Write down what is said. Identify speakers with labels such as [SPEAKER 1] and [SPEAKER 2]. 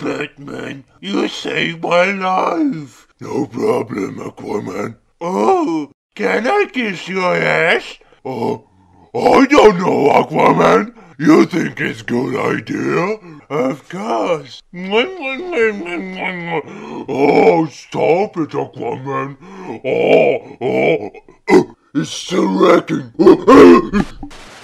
[SPEAKER 1] Batman. You saved my life. No problem, Aquaman. Oh, can I kiss your ass? Oh, I don't know, Aquaman. You think it's good idea? Of course. Oh, stop it, Aquaman. Oh, oh, it's still wrecking.